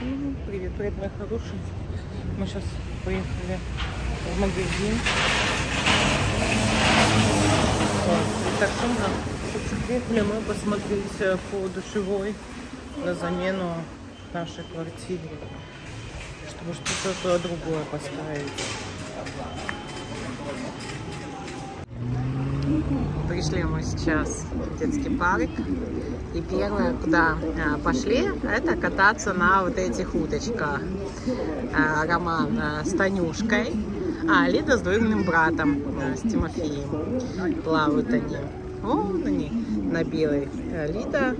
М, Привет, привет, мои хорошие. Мы сейчас приехали в магазин. Так шумно. Общем, приехали мы посмотреть э, по душевой на замену нашей квартире, чтобы что-то другое поставить. Пришли мы сейчас в детский парк. И первое, куда а, пошли, это кататься на вот этих удочках. А, Роман а, с Танюшкой, а Лида с двоюродным братом, с Тимофеем. Плавают они. Вон они на белой Лида.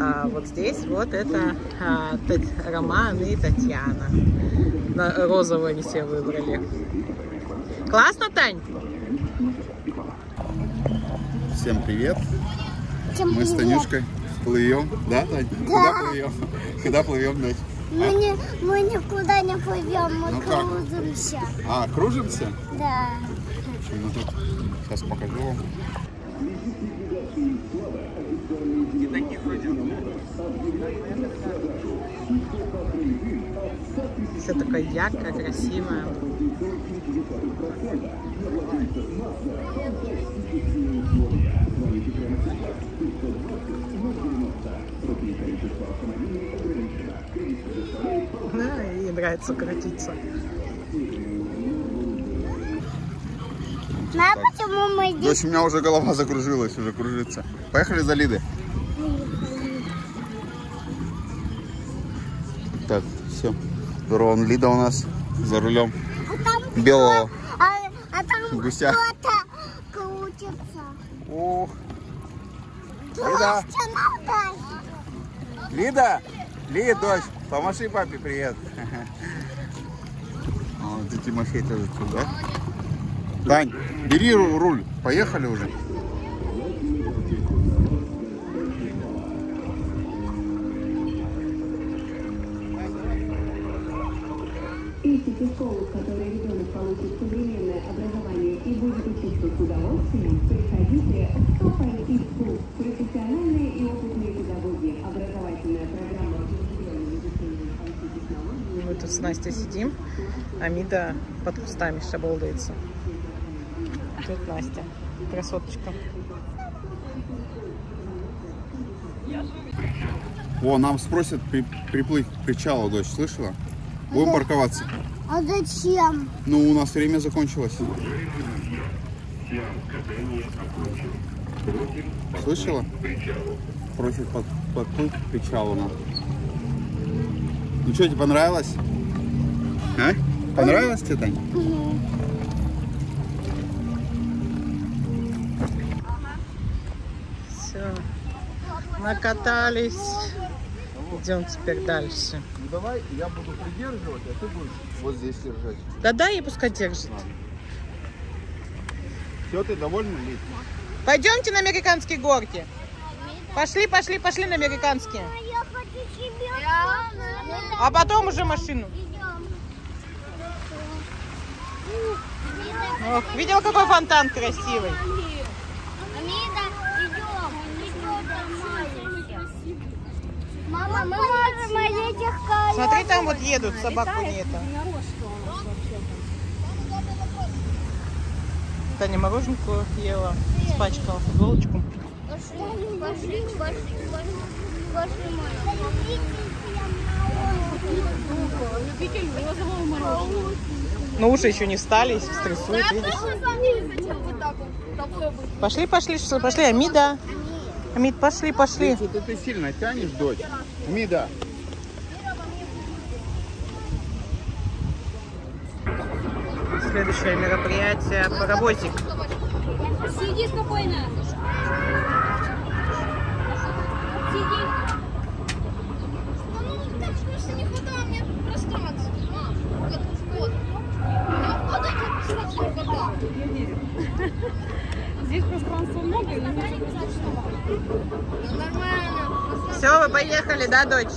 А вот здесь вот это а, Роман и Татьяна. На розовую они себе выбрали. Классно, Тань? Всем привет. Чем Мы с привет? Танюшкой плывем. Да, Тань? Куда плывем? Куда плывем, дочь? Мы, не, мы никуда не плывем, мы Ну как? кружимся. А, кружимся? Да. Мы тут сейчас покажу вам. Все такое яркое, красивое. Да, и нравится крутиться. Знаешь, почему мы здесь? Дочь, у меня уже голова закружилась, уже кружится. Поехали за Лидой. Так, все. Здорово, Лида у нас за рулем белого. а, а там Гуся. кто-то крутится. О, Лида? Лида, Лид, дочь, помаши папе привет. А, ты Тимофей тоже тут, да? Тань, бери ру- руль, поехали уже. Ищите школу, в получит современное образование и будет учиться с удовольствием, приходите в Тополь и. Профессиональные и опытные педагоги, образовательная программа. Мы тут с Настей сидим, а Мида под кустами шаболдается. Тут Настя, красоточка. О, нам спросят при- приплыть к причалу, дочь, слышала? Будем парковаться. А зачем? Ну, у нас время закончилось. Слышала? Просит под, подплыть к причалу нам. Ну что, тебе понравилось? А? Понравилось тебе, Тань? Все, накатались. Идем теперь дальше. Ну давай, я буду придерживать, а ты будешь вот здесь держать. Да дай ей пускай держит. Все, ты довольна, Лид? Пойдемте на американские горки. Пошли, пошли, пошли на американские. Я. А потом уже машину. Ох, видел, какой фонтан красивый? Амида, идем. Идем домой. Мама, мы можем этих колес. Смотри, там вот едут, собаку нету. Таня мороженку ела, спачкала футболочку. Пошли, пошли, пошли, пошли. Пошли, мама. Любитель розового мороженого. Но уши еще не встали, стрессуют, видишь? Пошли, пошли, что пошли, Амида. Амид, пошли, пошли. Что-то ты сильно тянешь, дочь. Мида. Следующее мероприятие паровозик. Сиди спокойно. Сиди. Ну, так просто не хватало мне пространства. Мам, вот, вот. Ну, вот эти пространства не хватало. Здесь пространства много, и не страшного. Ну, Все, вы поехали, да, дочь?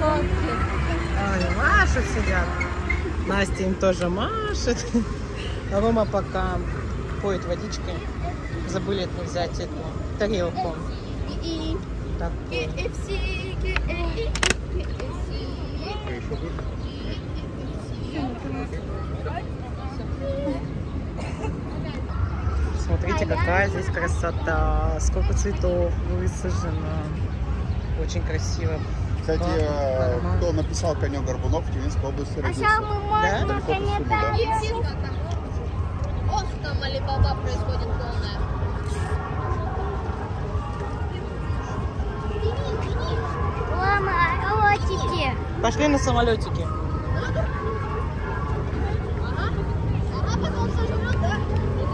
Ой, Маша сидят. Настя им тоже машет. А Рома пока поет водичкой. Забыли это взять эту тарелку. И, смотрите, какая здесь красота. Сколько цветов высажено. Очень красиво. Кстати, Да, э, нормально. кто написал конек Горбунов в Тюменской области А сейчас родился? мы можем Далеко по коня Суму, да? птичка там. Ох, там Алибаба происходит Пошли на да?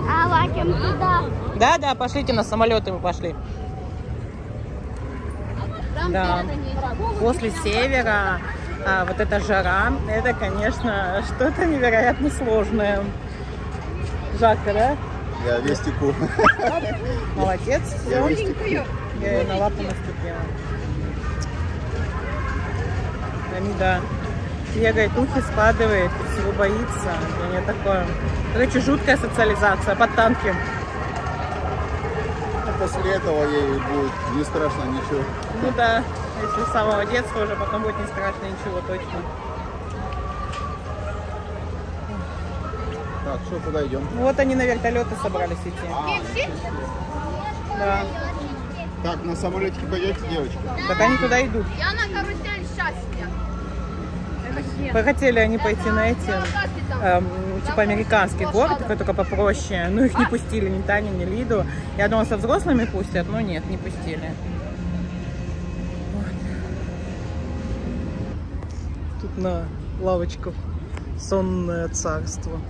А лаким туда. Да, да, пошлите на самолеты мы пошли. Да. После севера а, вот эта жара, это, конечно, что-то невероятно сложное. Жарко, да? Я вестику. Молодец, Я вестику. Я на лапу наступила. Амида бегает, ухи складывает, всего боится. У нее такое. Короче, жуткая социализация под танки. А После этого ей будет не страшно ничего. Ну да, если с самого детства уже потом будет не страшно ничего точно. Так, что, куда идем? Вот они на вертолеты собрались идти. Да. Так, на самолетике пойдете, девочка? Так они туда идут. Я на карусель счастья. Хотели они пойти на эти, эм, типа американский город, такой только попроще. Ну их не пустили ни Таню, ни Лиду. Я думала, со взрослыми пустят, но нет, не пустили. Вот. Тут на лавочках сонное царство.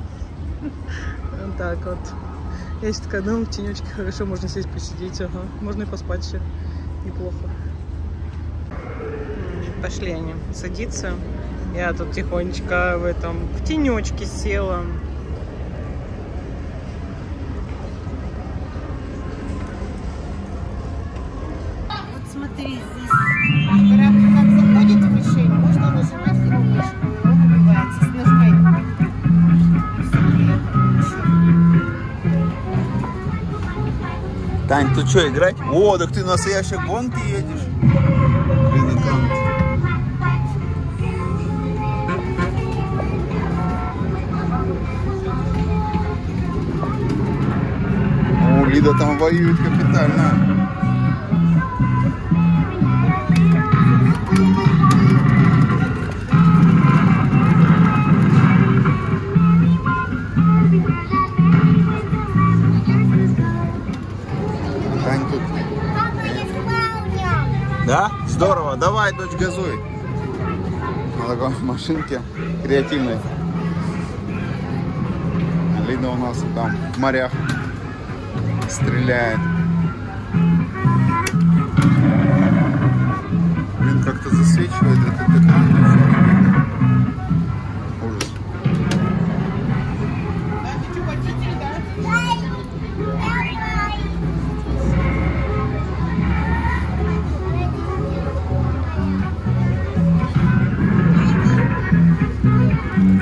Вот так вот. Я сейчас такая, ну, в тенечке хорошо, можно сесть посидеть, ага. Можно и поспать еще. Неплохо. Пошли они садиться. Я тут тихонечко в этом, в тенечке села. Вот смотри, здесь корабль как заходит в мишень, можно нажимать кнопочку, и он убивается с нажмой. Тань, тут что, играть? О, так ты на настоящей гонке едешь. Лида там воюет капитально. Да? Здорово. Давай, дочь, газуй. На такой машинке креативной. Лида у нас там в морях стреляет. Блин, как-то засвечивает этот экран.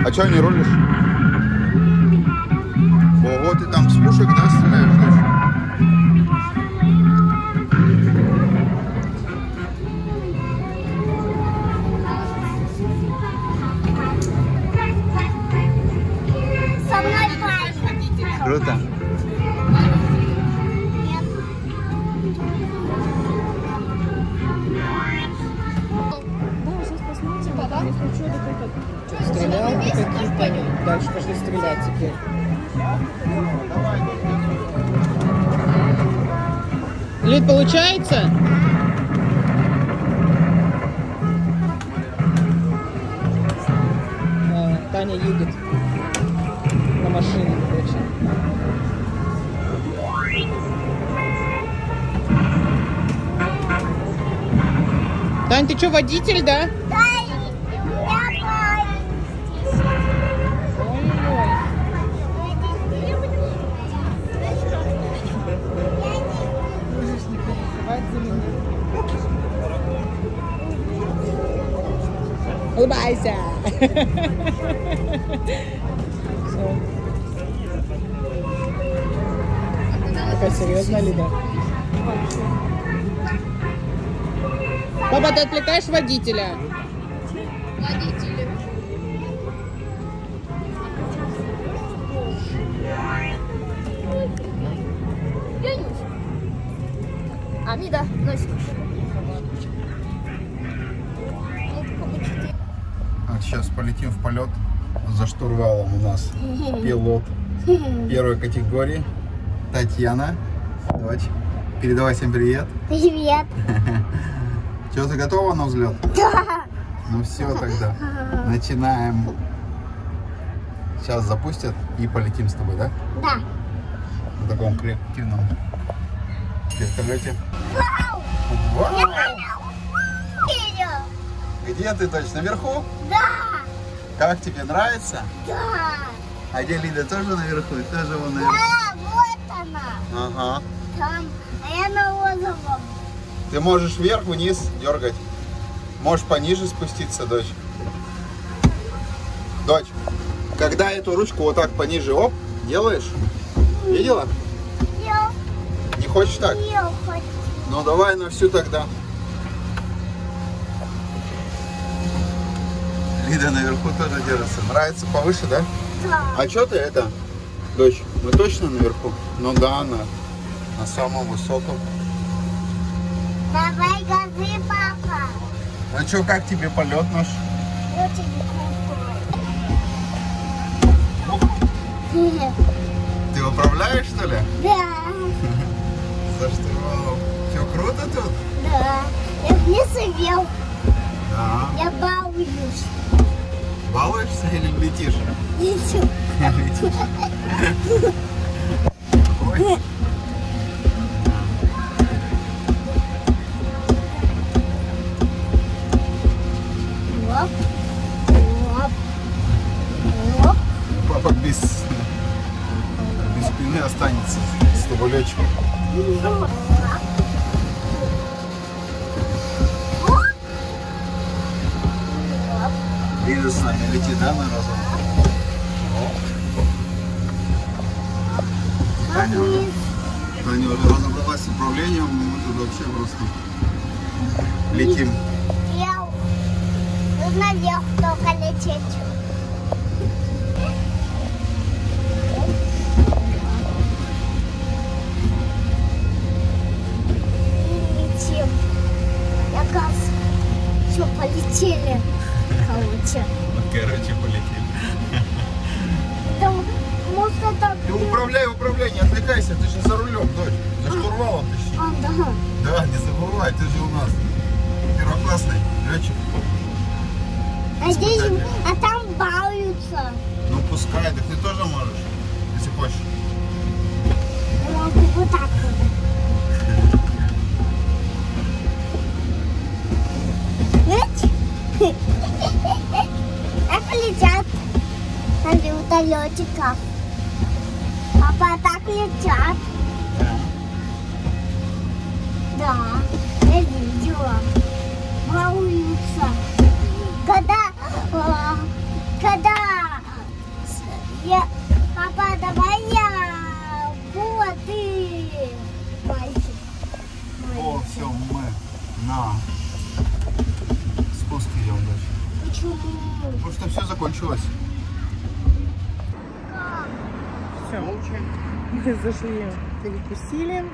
А что не рулишь? Круто. Стрелял какие-то. Дальше пошли стрелять теперь. Лид, получается? Тань, ты что, водитель, да? Улыбайся. Такая серьезная Лида. Папа, ты отвлекаешь водителя. Водители. Янюш. Амида, носит. А сейчас полетим в полет. За штурвалом у нас пилот первой категории Татьяна. Дочь, передавай всем привет. Привет. Что, ты готова на взлет? Да. Ну все тогда. Начинаем. Сейчас запустят и полетим с тобой, да? Да. На таком коллективном вертолете. Вау! Видео. Где ты точно? Наверху? Да. Как тебе нравится? Да. А где Лида тоже наверху? И тоже вон наверху. Да, вот она. Ага. Там. А я на розовом. Ты можешь вверх, вниз дергать. Можешь пониже спуститься, дочь. Дочь, когда эту ручку вот так пониже, оп, делаешь? Видела? Я Не хочешь так? не хочу. Ну давай на всю тогда. Лида наверху тоже держится. Нравится повыше, да? Да. А что ты это, дочь, мы точно наверху? Ну да, на, на самом высоком. Давай газы, папа. Ну что, как тебе полет наш? Очень крутой. Ты управляешь, что ли? Да. За штурвалом. Все круто тут? Да. Я вниз и вверх. Да. Я балуюсь. Балуешься или летишь? Лечу. Летишь. Ой. Лида с нами летит, да, на уже- Таня уже разобралась с управлением, мы тут вообще просто летим. Я наверх только лететь. Полетели. Короче. Короче, полетим. Там, может, так... Ты управляй, управляй, не отвлекайся, ты же за рулем, дочь. За штурвалом ты. А, да. Да, не забывай, ты же у нас первоклассный летчик. А здесь, а там балуются. Ну пускай, так ты тоже можешь, если хочешь. Я могу вот так вот. Видите? Так летят на вертолетиках. Папа, так летят. Да, я видела. Балуются. Когда, э, когда я, папа, давай я, вот ты, мальчик. О, все, мы на идем дальше. Почему? Потому что все закончилось. Все. Мы зашли, перекусили,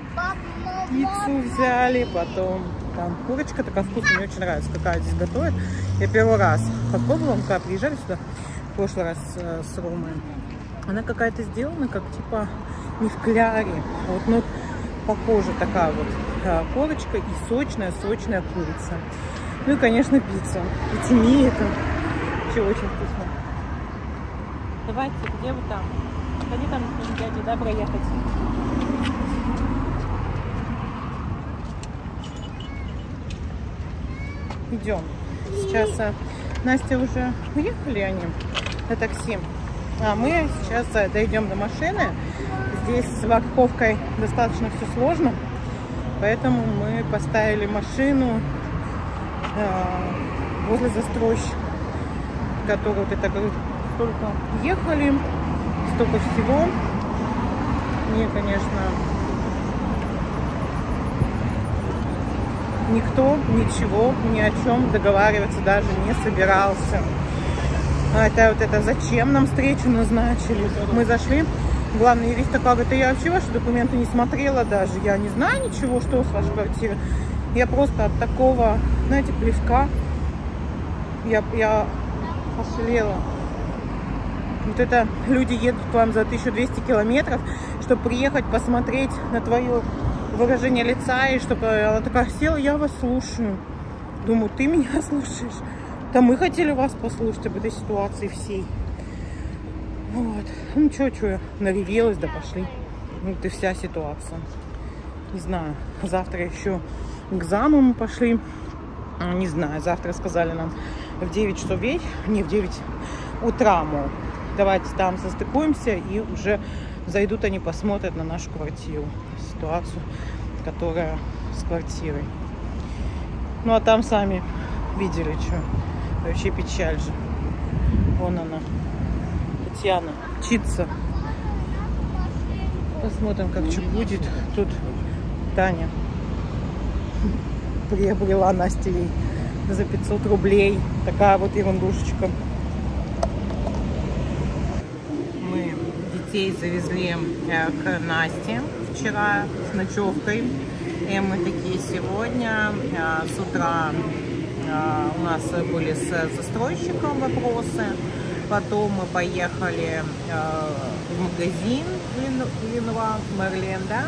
пиццу взяли, потом там курочка такая вкусная, мне очень нравится, какая здесь готовят. Я первый раз попробовала, мы когда приезжали сюда, в прошлый раз э, с Ромой. Она какая-то сделана, как типа не в кляре, а вот ну, похоже такая вот э, корочка и сочная, сочная курица. Ну и, конечно, пицца. Пиццеми это вообще очень вкусно. Давайте, где вы там? Ходи там ним, дядя, да, проехать. Идем. Сейчас э, Настя уже уехали они на такси. А мы сейчас э, дойдем до машины. Здесь с парковкой достаточно все сложно. Поэтому мы поставили машину возле застройщика. который вот это столько ехали, столько всего. Мне, конечно, никто ничего ни о чем договариваться даже не собирался. А это вот это зачем нам встречу назначили? Мы зашли, главный юрист такой говорит, «Да я вообще ваши документы не смотрела даже, я не знаю ничего, что с вашей квартиры. Я просто от такого, знаете, плевка, я, я ошалела. Вот это люди едут к вам за 1200 километров, чтобы приехать посмотреть на твое выражение лица, и чтобы она такая села, я вас слушаю. Думаю, ты меня слушаешь. Да мы хотели вас послушать об этой ситуации всей. Вот. Ну, что, что, я наревелась, да пошли. Вот и вся ситуация. Не знаю, завтра еще к заму мы пошли. Не знаю, завтра сказали нам в 9 часов вечера, не в 9 утра, мол. Давайте там состыкуемся и уже зайдут они посмотрят на нашу квартиру, ситуацию, которая с квартирой. Ну а там сами видели, что. Вообще печаль же. Вон она. Татьяна учится. Посмотрим, как что будет. Тут Таня приобрела Насте ей за 500 рублей. Такая вот ерундушечка. Мы детей завезли э, к Насте вчера с ночевкой. И мы такие сегодня э, с утра э, у нас были с застройщиком вопросы. Потом мы поехали в магазин Линва, Мерлен, да?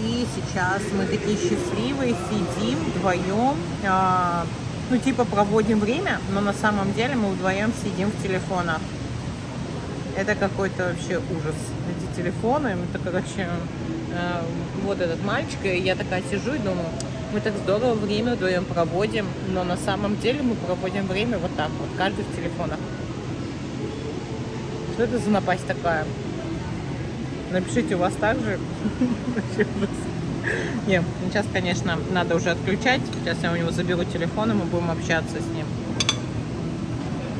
И сейчас мы такие счастливые, сидим вдвоем, а, ну типа проводим время, но на самом деле мы вдвоем сидим в телефонах. Это какой-то вообще ужас. Эти телефоны, это, короче, э, вот этот мальчик, и я такая сижу и думаю, мы так здорово время вдвоем проводим, но на самом деле мы проводим время вот так вот, каждый в телефонах. Что это за напасть такая? Напишите, у вас так же? Не, сейчас, конечно, надо уже отключать. Сейчас я у него заберу телефон, и мы будем общаться с ним.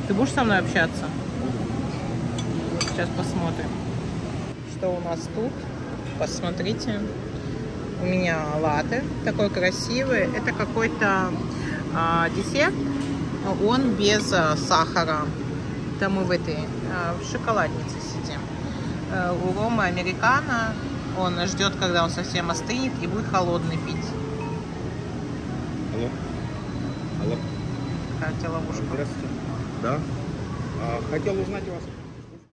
Ты будешь со мной общаться? Сейчас посмотрим. Что у нас тут? Посмотрите. У меня латте такой красивый. Это какой-то а, десерт. Он без а, сахара. Это мы в этой а, в шоколаднице у Ромы американо. Он ждет, когда он совсем остынет и будет холодный пить. Алло. Алло. Тебя ловушка? Здравствуйте. Да. А, хотел узнать у вас